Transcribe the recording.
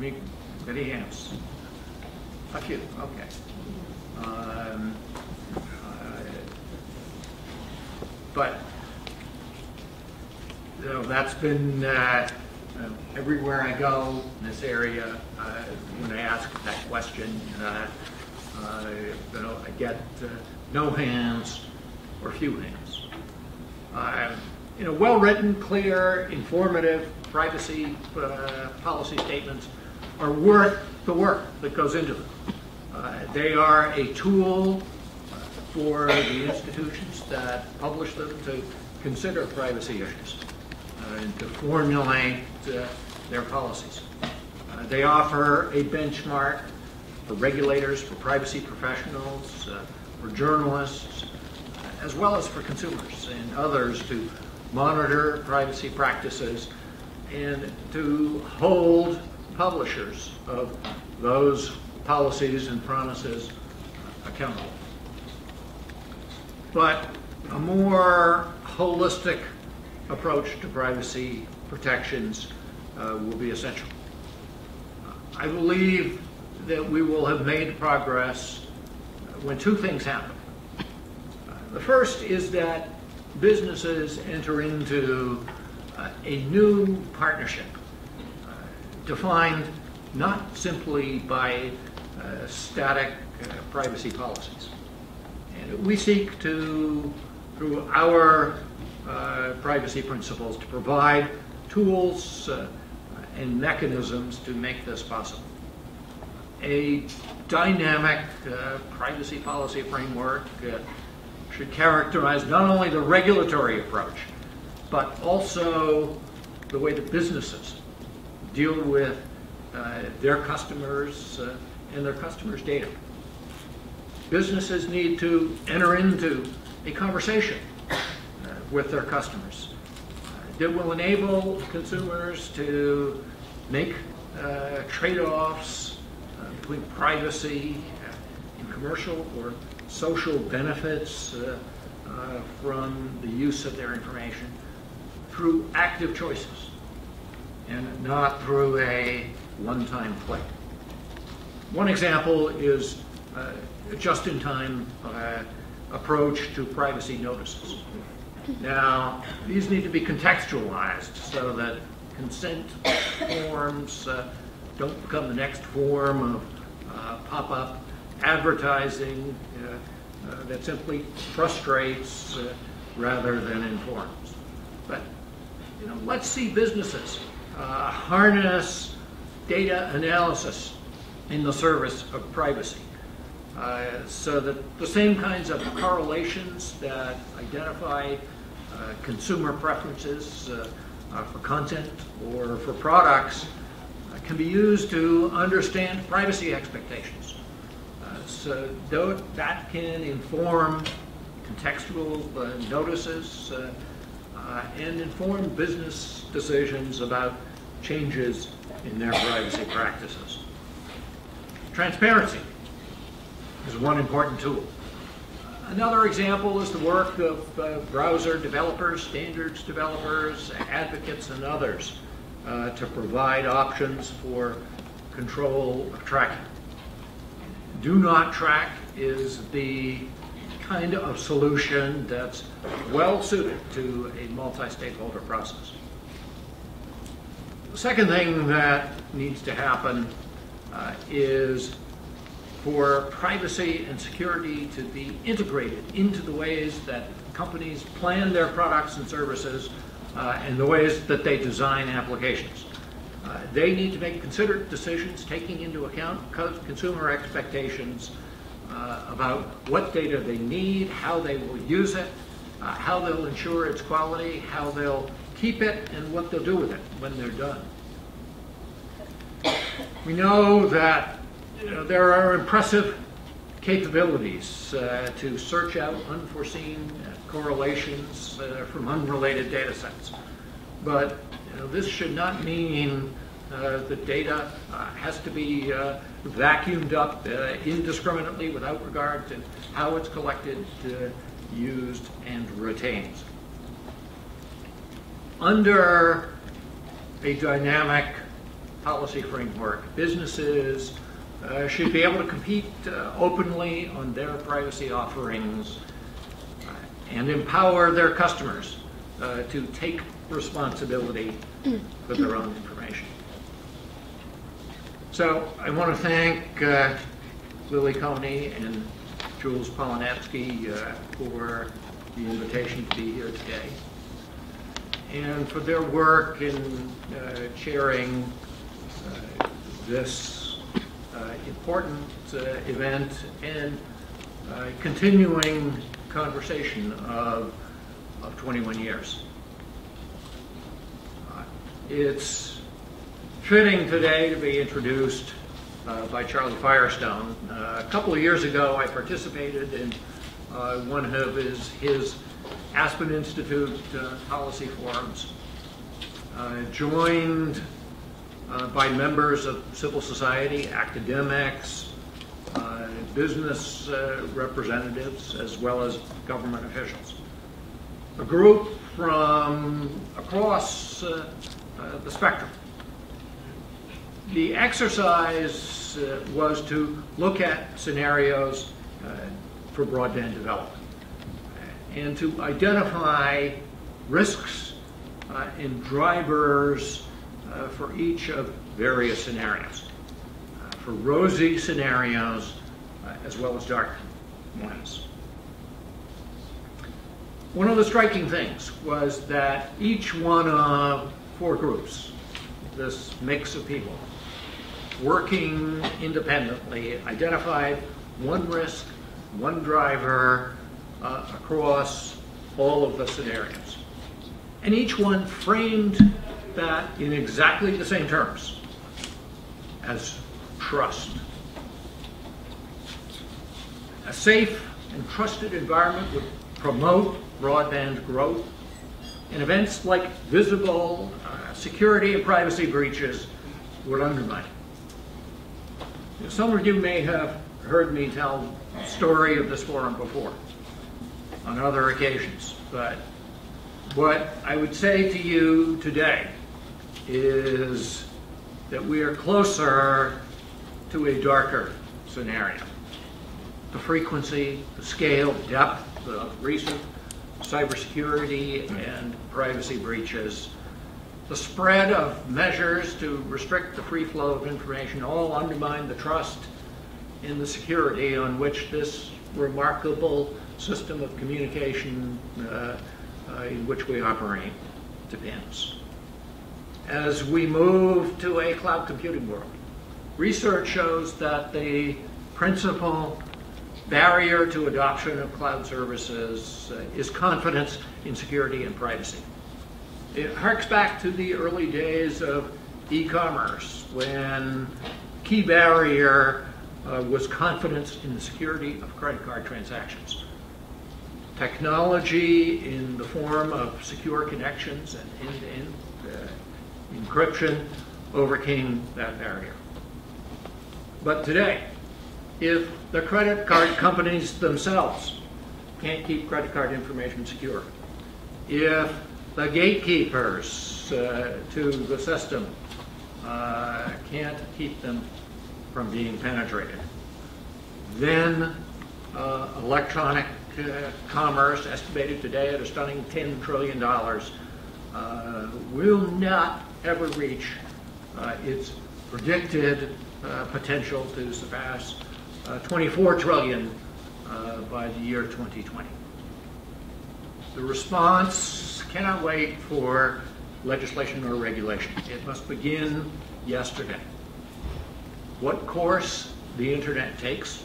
Any, any hands? A few, okay. Um, uh, But, you know, that's been, uh, uh, everywhere I go in this area, uh, when I ask that question, uh, uh, you know, I get uh, no hands or few hands. Uh, You know, well-written, clear, informative privacy uh, policy statements are worth the work that goes into them. Uh, They are a tool for the institutions that publish them to consider privacy issues uh, and to formulate uh, their policies. Uh, They offer a benchmark for regulators, for privacy professionals, uh, for journalists, uh, as well as for consumers and others to monitor privacy practices and to hold publishers of those policies and promises accountable. But a more holistic approach to privacy protections uh, will be essential. I believe that we will have made progress when two things happen. The first is that businesses enter into uh, a new partnership defined not simply by uh, static uh, privacy policies. And we seek to, through our uh, privacy principles, to provide tools uh, and mechanisms to make this possible. A dynamic uh, privacy policy framework uh, should characterize not only the regulatory approach, but also the way that businesses deal with uh, their customers uh, and their customers' data. Businesses need to enter into a conversation uh, with their customers uh, that will enable consumers to make uh, trade-offs uh, between privacy and commercial or social benefits uh, uh, from the use of their information through active choices and not through a one-time click. One example is uh, a just-in-time uh, approach to privacy notices. Now, these need to be contextualized so that consent forms uh, don't become the next form of uh, pop-up advertising uh, uh, that simply frustrates rather than informs. But you know, let's see businesses uh, harness data analysis in the service of privacy. Uh, so that the same kinds of correlations that identify uh, consumer preferences uh, uh, for content or for products uh, can be used to understand privacy expectations. So that can inform contextual notices and inform business decisions about changes in their privacy practices. Transparency is one important tool. Another example is the work of uh, browser developers, standards developers, advocates, and others uh, to provide options for control of tracking. Do not track is the kind of solution that's well suited to a multi-stakeholder process. The second thing that needs to happen uh, is for privacy and security to be integrated into the ways that companies plan their products and services uh, and the ways that they design applications. Uh, they need to make considered decisions taking into account co- consumer expectations uh, about what data they need, how they will use it, uh, how they'll ensure its quality, how they'll keep it, and what they'll do with it when they're done. We know that you know, there are impressive capabilities uh, to search out unforeseen uh, correlations uh, from unrelated data sets. But you know, this should not mean uh, that data uh, has to be uh, vacuumed up indiscriminately without regard to how it's collected, used, and retained. Under a dynamic policy framework. Businesses uh, should be able to compete uh, openly on their privacy offerings uh, and empower their customers uh, to take responsibility for their own information. So I want to thank uh, Lillie Coney and Jules Polonetsky uh, for the invitation to be here today and for their work in uh, chairing uh, this uh, important uh, event and uh, continuing conversation of, of 21 years. It's fitting today to be introduced by Charlie Firestone. A couple of years ago, I participated in one of his, his Aspen Institute uh, policy forums, uh, joined uh, by members of civil society, academics, uh, business uh, representatives, as well as government officials. A group from across the spectrum. The exercise was to look at scenarios for broadband development and to identify risks uh, and drivers uh, for each of various scenarios. Uh, for rosy scenarios uh, as well as dark ones. One of the striking things was that each one of four groups, this mix of people, working independently, identified one risk, one driver uh, across all of the scenarios. And each one framed that in exactly the same terms as trust. A safe and trusted environment would promote broadband growth, and events like visible uh, security and privacy breaches would undermine it. Some of you may have heard me tell the story of this forum before on other occasions, but what I would say to you today is that we are closer to a darker scenario. The frequency, the scale, depth of recent cybersecurity and privacy breaches, the spread of measures to restrict the free flow of information all undermine the trust in the security on which this remarkable system of communication uh, uh, in which we operate depends. As we move to a cloud computing world, research shows that the principal barrier to adoption of cloud services uh, is confidence in security and privacy. It harks back to the early days of e-commerce when key barrier uh, was confidence in the security of credit card transactions. Technology in the form of secure connections and end-to-end uh, encryption overcame that barrier. But today, if the credit card companies themselves can't keep credit card information secure, if the gatekeepers uh, to the system uh, can't keep them from being penetrated, then uh, electronic commerce, estimated today at a stunning $10 trillion, uh, will not ever reach uh, its predicted uh, potential to surpass uh, 24 trillion uh, by the year 2020. The response cannot wait for legislation or regulation. It must begin yesterday. What course the internet takes